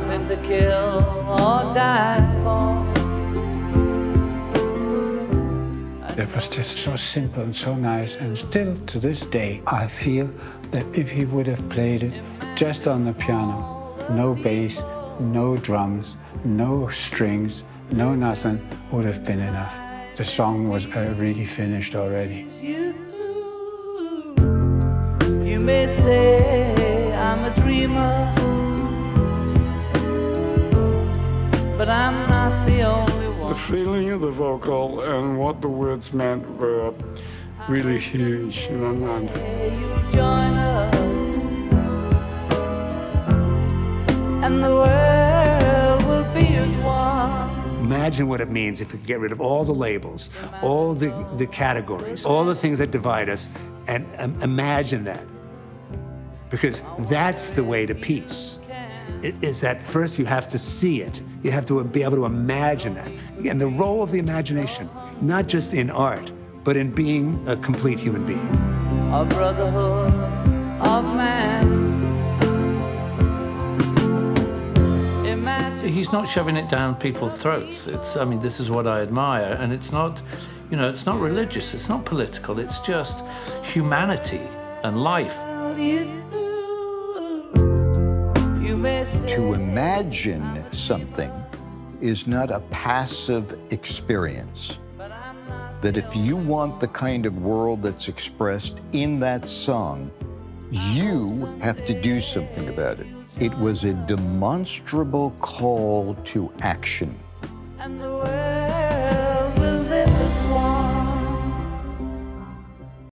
nothing to kill or die for. It was just so simple and so nice, and still to this day, I feel that if he would have played it just on the piano, no bass, no drums, no strings, no nothing, would have been enough. The song was uh, really finished already. You, you may say I'm a dreamer, but I'm not the only one. The feeling of the vocal and what the words meant were really huge in my mind. Join us, and the world will be as one. Imagine what it means if we could get rid of all the labels, all the, the categories, all the things that divide us, and um, imagine that. Because that's the way to peace. It is that first you have to see it. You have to be able to imagine that. Again, the role of the imagination, not just in art, but in being a complete human being. a brotherhood of man. Imagine He's not shoving it down people's throats. It's, I mean, this is what I admire, and it's not, you know, it's not religious, it's not political, it's just humanity and life. To imagine something is not a passive experience. That if you want the kind of world that's expressed in that song, you have to do something about it. It was a demonstrable call to action.